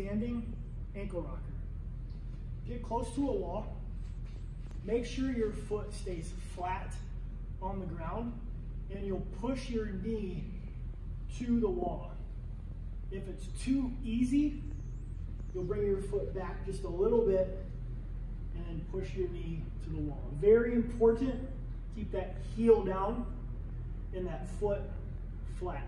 standing ankle rocker. Get close to a wall. Make sure your foot stays flat on the ground and you'll push your knee to the wall. If it's too easy, you'll bring your foot back just a little bit and push your knee to the wall. Very important, keep that heel down and that foot flat.